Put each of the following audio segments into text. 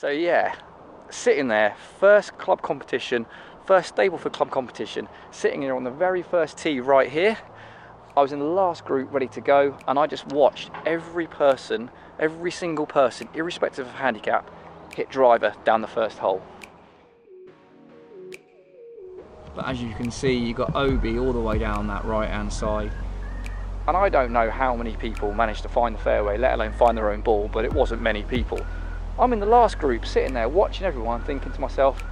So yeah, sitting there, first club competition, first Stableford club competition, sitting here on the very first tee right here. I was in the last group ready to go and I just watched every person, every single person, irrespective of handicap, hit driver down the first hole. But as you can see, you got OB all the way down that right hand side. And I don't know how many people managed to find the fairway, let alone find their own ball, but it wasn't many people. I'm in the last group sitting there watching everyone thinking to myself,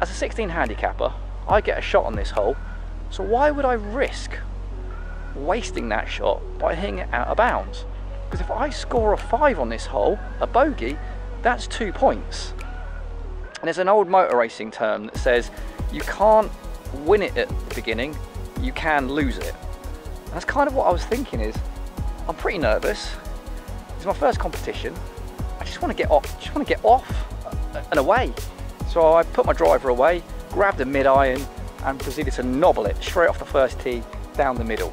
as a 16 handicapper, I get a shot on this hole, so why would I risk wasting that shot by hitting it out of bounds? Because if I score a five on this hole, a bogey, that's two points. And there's an old motor racing term that says you can't win it at the beginning, you can lose it. And that's kind of what I was thinking is, I'm pretty nervous. It's my first competition. I just want to get off, just want to get off and away. So I put my driver away, grabbed a mid iron and proceeded to nobble it straight off the first tee down the middle.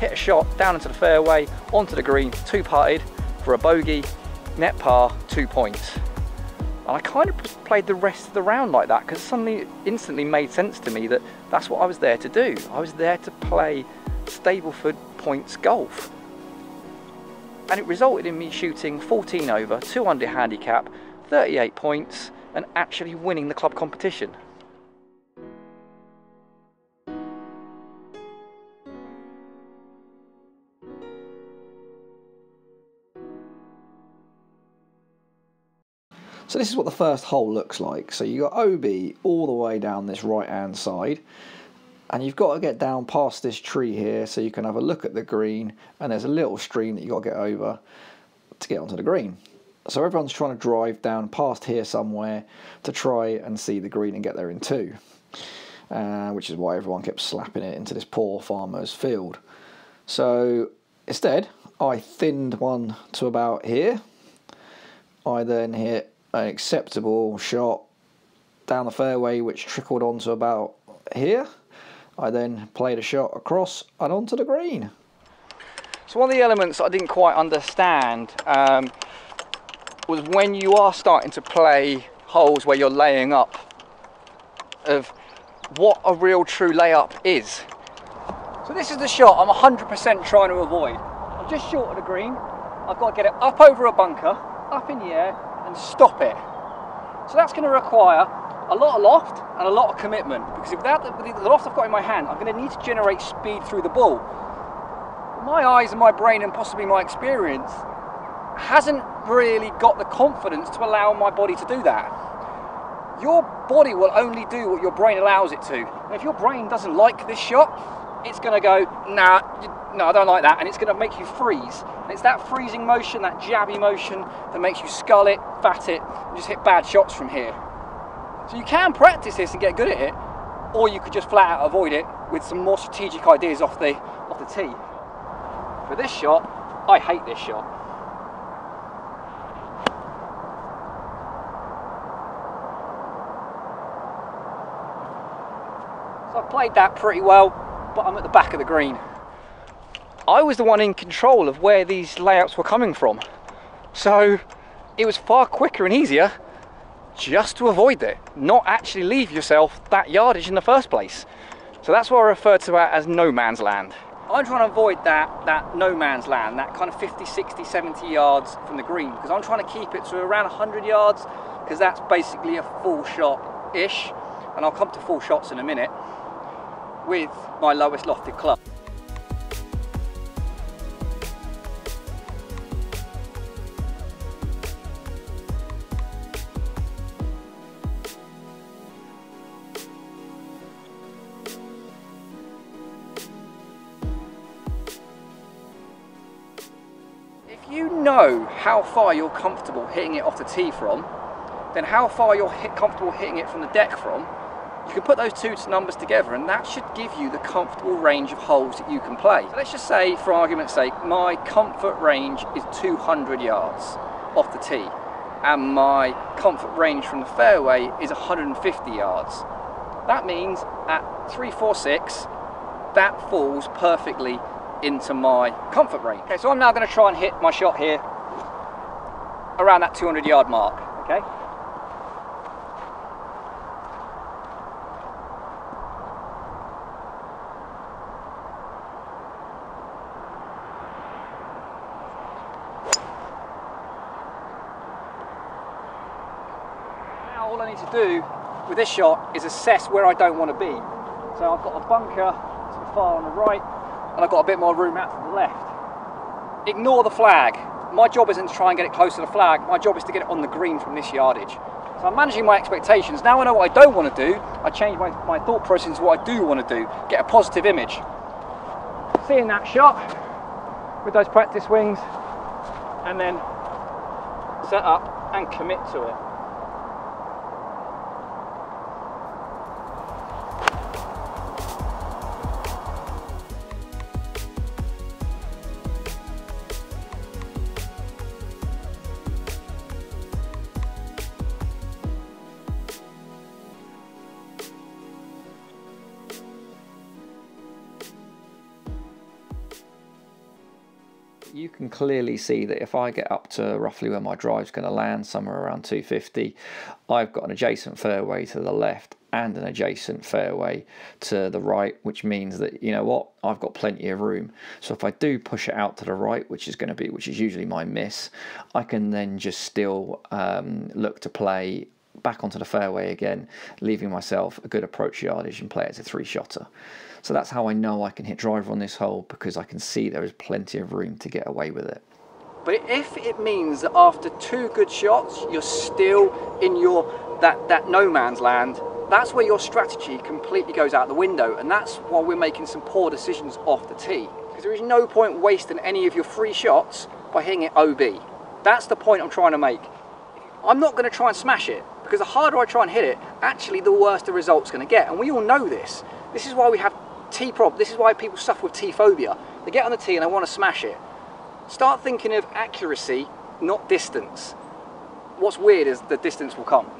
Hit a shot down into the fairway, onto the green, two putted for a bogey, net par, two points. And I kind of played the rest of the round like that because suddenly instantly made sense to me that that's what I was there to do. I was there to play Stableford points golf. And it resulted in me shooting 14 over, 2 under handicap, 38 points, and actually winning the club competition. So this is what the first hole looks like. So you got OB all the way down this right hand side and you've got to get down past this tree here so you can have a look at the green and there's a little stream that you've got to get over to get onto the green. So everyone's trying to drive down past here somewhere to try and see the green and get there in two. Uh, which is why everyone kept slapping it into this poor farmer's field. So instead, I thinned one to about here. I then hit an acceptable shot down the fairway which trickled onto about here. I then played a shot across and onto the green. So one of the elements I didn't quite understand um, was when you are starting to play holes where you're laying up of what a real true layup is. So this is the shot I'm 100% trying to avoid. I'm just short of the green. I've got to get it up over a bunker, up in the air and stop it. So that's going to require a lot of loft and a lot of commitment because without the, the loft I've got in my hand, I'm going to need to generate speed through the ball. My eyes and my brain and possibly my experience hasn't really got the confidence to allow my body to do that. Your body will only do what your brain allows it to. And if your brain doesn't like this shot, it's going to go, nah, no, I don't like that. And it's going to make you freeze. And it's that freezing motion, that jabby motion, that makes you skull it, fat it, and just hit bad shots from here. So you can practice this and get good at it, or you could just flat out avoid it with some more strategic ideas off the, off the tee. For this shot, I hate this shot. So I've played that pretty well, but I'm at the back of the green. I was the one in control of where these layouts were coming from. So it was far quicker and easier just to avoid it, not actually leave yourself that yardage in the first place. So that's what I refer to as no man's land. I'm trying to avoid that, that no man's land, that kind of 50, 60, 70 yards from the green, because I'm trying to keep it to around 100 yards, because that's basically a full shot-ish, and I'll come to full shots in a minute, with my lowest lofted club. Know how far you're comfortable hitting it off the tee from, then how far you're hit comfortable hitting it from the deck from, you can put those two numbers together and that should give you the comfortable range of holes that you can play. So let's just say, for argument's sake, my comfort range is 200 yards off the tee and my comfort range from the fairway is 150 yards. That means at 346, that falls perfectly into my comfort range. Okay, so I'm now going to try and hit my shot here around that 200 yard mark. okay? Now all I need to do with this shot is assess where I don't want to be. So I've got a bunker to the far on the right and I've got a bit more room out to the left. Ignore the flag. My job isn't to try and get it close to the flag, my job is to get it on the green from this yardage. So I'm managing my expectations. Now I know what I don't want to do, I change my, my thought process to what I do want to do, get a positive image. Seeing that shot with those practice wings and then set up and commit to it. You can clearly see that if I get up to roughly where my drive's going to land, somewhere around 250, I've got an adjacent fairway to the left and an adjacent fairway to the right, which means that, you know what, I've got plenty of room. So if I do push it out to the right, which is going to be, which is usually my miss, I can then just still um, look to play back onto the fairway again, leaving myself a good approach yardage and play it as a three shotter. So that's how I know I can hit driver on this hole because I can see there is plenty of room to get away with it. But if it means that after two good shots, you're still in your that, that no man's land, that's where your strategy completely goes out the window. And that's why we're making some poor decisions off the tee. Because there is no point wasting any of your free shots by hitting it OB. That's the point I'm trying to make. I'm not going to try and smash it because the harder I try and hit it, actually the worse the result's going to get. And we all know this. This is why we have tee prob. This is why people suffer with tee phobia. They get on the tee and they want to smash it. Start thinking of accuracy, not distance. What's weird is the distance will come.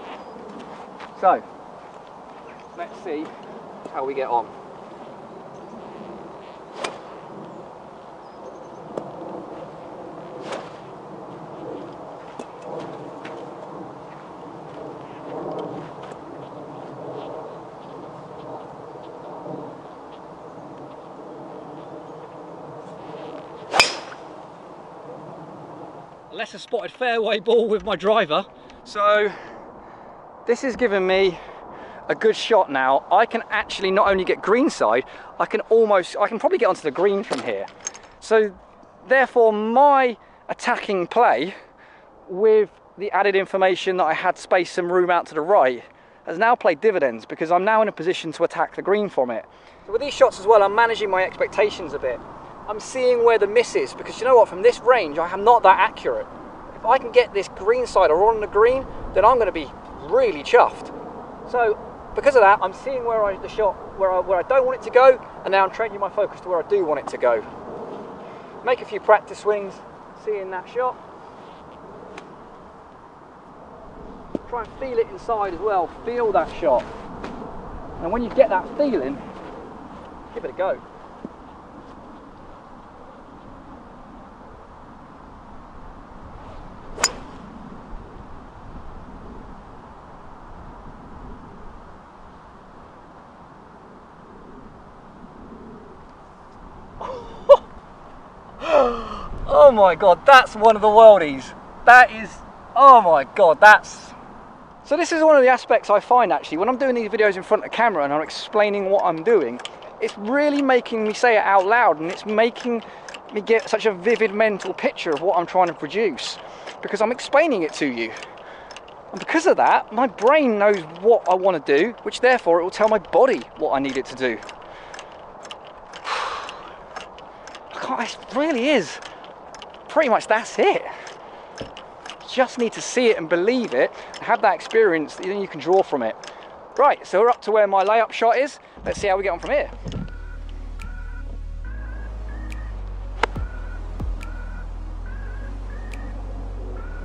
So, let's see how we get on. Lesser spotted fairway ball with my driver. So this has given me a good shot now. I can actually not only get greenside, I can almost, I can probably get onto the green from here. So therefore my attacking play with the added information that I had space and room out to the right has now played dividends because I'm now in a position to attack the green from it. So with these shots as well, I'm managing my expectations a bit. I'm seeing where the miss is because you know what, from this range, I am not that accurate. If I can get this green side or on the green, then I'm going to be really chuffed. So because of that, I'm seeing where I the shot where I, where I don't want it to go, and now I'm changing my focus to where I do want it to go. Make a few practice swings, seeing that shot. Try and feel it inside as well. Feel that shot. And when you get that feeling, give it a go. Oh my god, that's one of the worldies. That is, oh my god, that's... So this is one of the aspects I find actually, when I'm doing these videos in front of camera and I'm explaining what I'm doing, it's really making me say it out loud and it's making me get such a vivid mental picture of what I'm trying to produce because I'm explaining it to you. And because of that, my brain knows what I want to do, which therefore it will tell my body what I need it to do. it really is pretty much that's it. Just need to see it and believe it, have that experience, then you can draw from it. Right, so we're up to where my layup shot is. Let's see how we get on from here.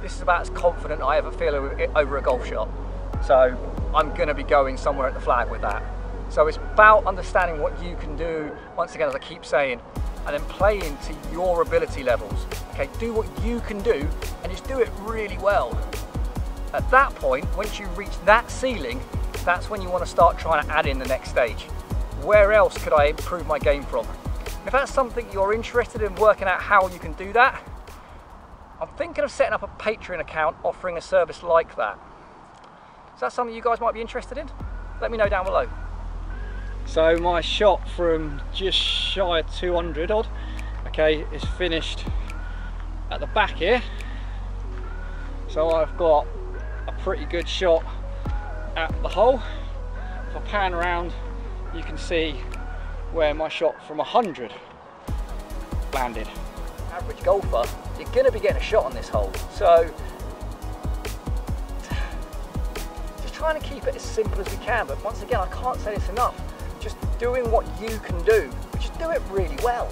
This is about as confident I ever feel over a golf shot. So I'm gonna be going somewhere at the flag with that. So it's about understanding what you can do, once again, as I keep saying, and then play into your ability levels. Okay, do what you can do and just do it really well. At that point, once you reach that ceiling, that's when you want to start trying to add in the next stage. Where else could I improve my game from? If that's something you're interested in working out how you can do that, I'm thinking of setting up a Patreon account offering a service like that. Is that something you guys might be interested in? Let me know down below. So my shot from just shy of 200 odd, okay, is finished at the back here. So I've got a pretty good shot at the hole. If I pan around, you can see where my shot from 100 landed. Average golfer, you're gonna be getting a shot on this hole. So just trying to keep it as simple as we can. But once again, I can't say this enough. Doing what you can do, just do it really well.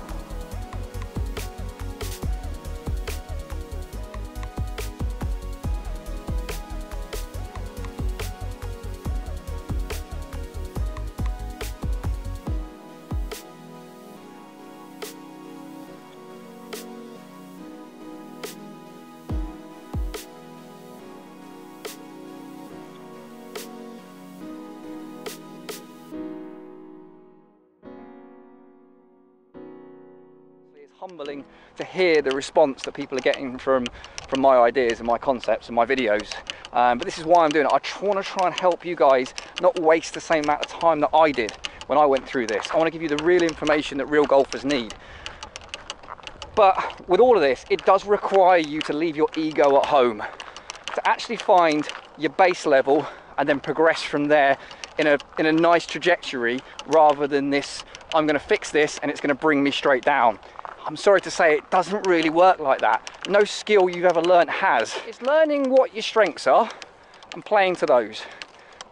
Humbling to hear the response that people are getting from from my ideas and my concepts and my videos. Um, but this is why I'm doing it. I want to try and help you guys not waste the same amount of time that I did when I went through this. I want to give you the real information that real golfers need. But with all of this it does require you to leave your ego at home to actually find your base level and then progress from there in a in a nice trajectory rather than this I'm going to fix this and it's going to bring me straight down I'm sorry to say it doesn't really work like that. No skill you've ever learnt has. It's learning what your strengths are and playing to those.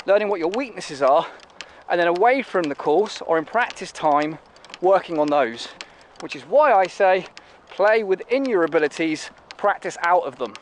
Learning what your weaknesses are and then away from the course or in practice time, working on those. Which is why I say play within your abilities, practice out of them.